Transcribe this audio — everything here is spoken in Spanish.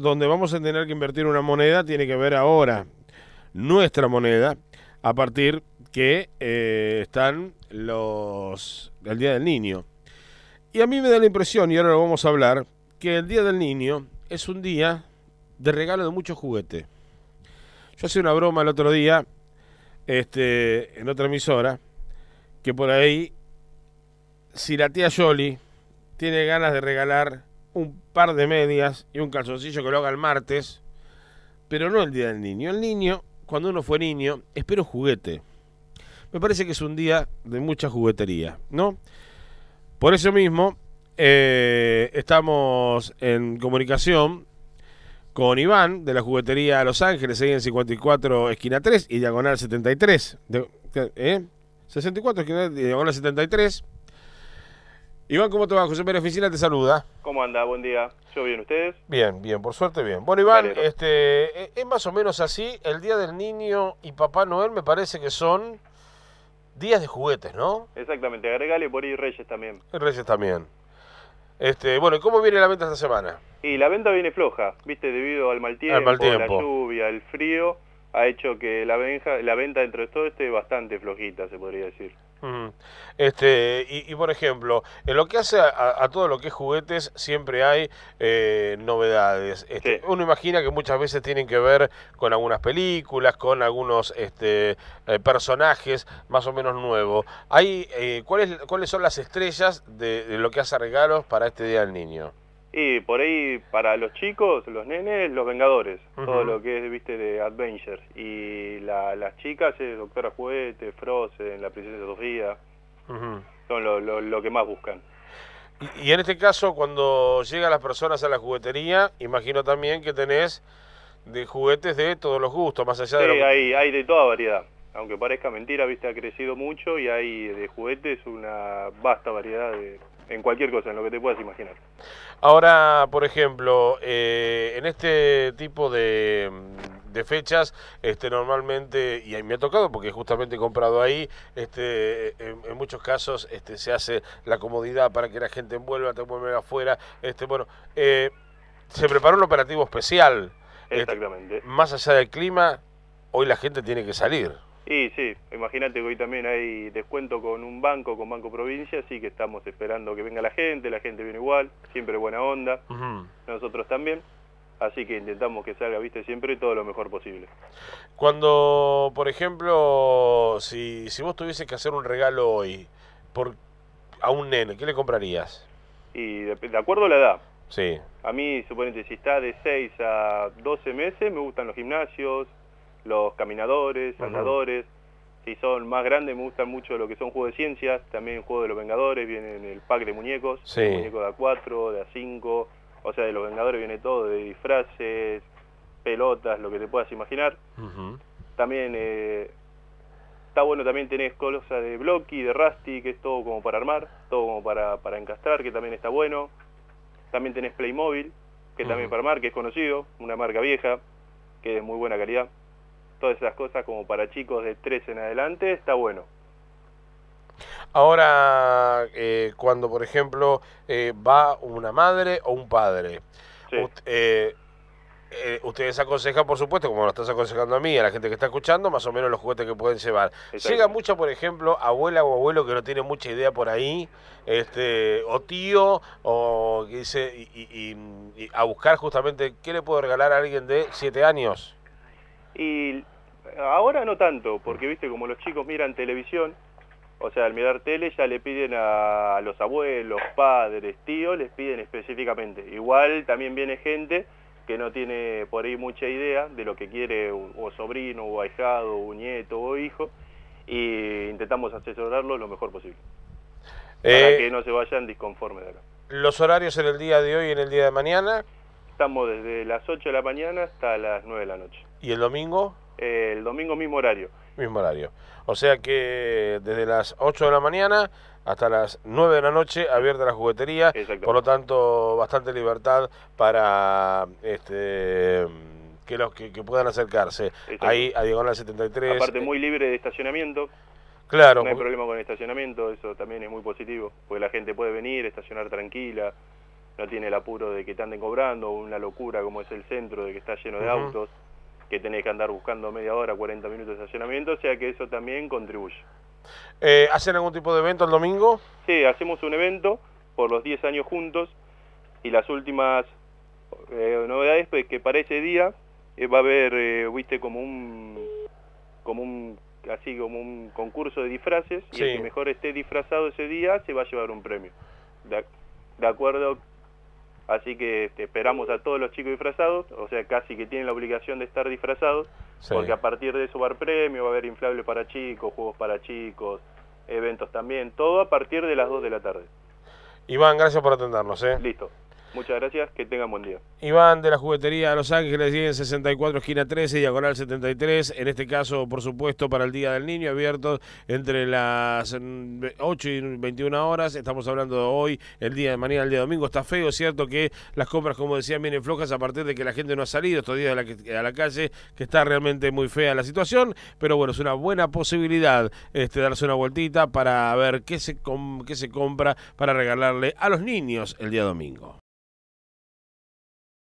donde vamos a tener que invertir una moneda tiene que ver ahora nuestra moneda a partir que eh, están los el Día del Niño. Y a mí me da la impresión, y ahora lo vamos a hablar, que el Día del Niño es un día de regalo de muchos juguetes. Yo hacía una broma el otro día este, en otra emisora, que por ahí, si la tía Yoli tiene ganas de regalar un par de medias y un calzoncillo que lo haga el martes, pero no el día del niño. El niño, cuando uno fue niño, espero juguete. Me parece que es un día de mucha juguetería, ¿no? Por eso mismo, eh, estamos en comunicación con Iván de la juguetería Los Ángeles, ahí en 54 esquina 3 y diagonal 73. ¿eh? 64 esquina diagonal 73. Iván, ¿cómo te va? José Pérez Oficina te saluda. ¿Cómo anda? Buen día. ¿Yo bien ustedes? Bien, bien, por suerte bien. Bueno, Iván, este, e, es más o menos así. El Día del Niño y Papá Noel me parece que son días de juguetes, ¿no? Exactamente, agregale por ahí Reyes también. Reyes también. Este, bueno, ¿y cómo viene la venta esta semana? Y la venta viene floja, viste, debido al mal tiempo, la lluvia, el frío, ha hecho que la, la venta dentro de todo esté bastante flojita, se podría decir. Este, y, por ejemplo, en lo que hace a, todo lo que es juguetes, siempre hay eh, novedades. Este, Uno imagina que muchas veces tienen que ver con algunas películas, con algunos este, eh, personajes más o menos nuevos. Hay, eh, ¿cuáles, ¿Cuáles son las estrellas de, de lo que hace regalos para este Día del Niño? Y por ahí para los chicos, los nenes, los Vengadores, todo lo que es, viste, de Adventures. Y las chicas es Doctora Juguete, Frozen, la Princesa Sofía, son lo, lo, que más buscan. Y, en este caso, cuando llegan las personas a la juguetería, imagino también que tenés de juguetes de todos los gustos, más allá de... Sí, hay, hay de toda variedad. Aunque parezca mentira, viste, ha crecido mucho y hay de juguetes una vasta variedad de, en cualquier cosa, en lo que te puedas imaginar. Ahora, por ejemplo, eh, en este tipo de, fechas, este, normalmente, y me ha tocado porque justamente he comprado ahí, este, en, muchos casos este, se hace la comodidad para que la gente envuelva, te envuelve afuera. Este, bueno, eh, se preparó un operativo especial. Este, Exactamente. más allá del clima, hoy la gente tiene que salir. Y sí, imagínate que hoy también hay descuento con un banco, con Banco Provincia, así que estamos esperando que venga la gente, la gente viene igual, siempre buena onda, nosotros también, así que intentamos que salga, viste, siempre todo lo mejor posible. Cuando, por ejemplo, si, si vos tuvieses que hacer un regalo hoy por, a un nene, ¿qué le comprarías? Y de, acuerdo a la edad. Sí. A mí, suponete, si está de 6 a 12 meses, me gustan los gimnasios, los caminadores, andadores. Si son más grandes, me gustan mucho lo que son juegos de ciencias, también juego de los Vengadores, viene en el pack de muñecos, muñecos de A4, de A5, o sea, de los Vengadores viene todo, de disfraces, pelotas, lo que te puedas imaginar. También eh, está bueno, también tenés cosas de Blocky, de Rusty, que es todo como para armar, todo como para, para encastrar, que también está bueno. También tenés Playmobil, que también para armar, que es conocido, una marca vieja, que es de muy buena calidad todas esas cosas como para chicos de 3 en adelante, está bueno. Ahora, eh, cuando por ejemplo eh, va una madre o un padre, eh, ustedes aconsejan, por supuesto, como lo estás aconsejando a mí, a la gente que está escuchando, más o menos los juguetes que pueden llevar. Llega mucha, por ejemplo, abuela o abuelo que no tiene mucha idea por ahí, este, o tío, o que dice, y, a buscar justamente qué le puedo regalar a alguien de 7 años. Y ahora no tanto, porque viste como los chicos miran televisión, o sea, al mirar tele ya le piden a los abuelos, padres, tíos, les piden específicamente. Igual también viene gente que no tiene por ahí mucha idea de lo que quiere o sobrino, o ahijado, o nieto, o hijo, y intentamos asesorarlo lo mejor posible. Para eh, que no se vayan disconformes de acá. ¿Los horarios en el día de hoy y en el día de mañana? Estamos desde las 8 de la mañana hasta las 9 de la noche. ¿Y el domingo? el domingo mismo horario. Mismo horario. O sea que desde las 8 de la mañana hasta las 9 de la noche abierta la juguetería. Por lo tanto, bastante libertad para este que los que, puedan acercarse. Ahí a Diagonal 73. Aparte muy libre de estacionamiento. Claro. No hay problema con el estacionamiento, eso también es muy positivo, porque la gente puede venir, estacionar tranquila. No tiene el apuro de que te anden cobrando, una locura como es el centro, de que está lleno de autos, que tenés que andar buscando media hora, 40 minutos de estacionamiento, o sea que eso también contribuye. Eh, ¿Hacen algún tipo de evento el domingo? Sí, hacemos un evento por los 10 años juntos y las últimas eh, novedades pues que para ese día eh, va a haber, eh, viste, como un, como un, así como un concurso de disfraces y el que mejor esté disfrazado ese día se va a llevar un premio. De, de acuerdo, así que este, esperamos a todos los chicos disfrazados, o sea, casi que tienen la obligación de estar disfrazados, Sí. porque a partir de eso va a haber premio, va a haber inflable para chicos, juegos para chicos, eventos también, todo a partir de las 2 de la tarde. Iván, gracias por atendernos. ¿eh? Listo. Muchas gracias, que tengan buen día. Iván de la juguetería Los Ángeles, en 64, esquina 13, diagonal 73. En este caso, por supuesto, para el Día del Niño, abierto entre las mm, 8 y 21 horas. Estamos hablando de hoy, el día de mañana, el día domingo. Está feo, cierto que las compras, como decían, vienen flojas a partir de que la gente no ha salido estos días a la, a la calle, que está realmente muy fea la situación. Pero bueno, es una buena posibilidad este, darse una vueltita para ver qué se, qué se compra para regalarle a los niños el día domingo.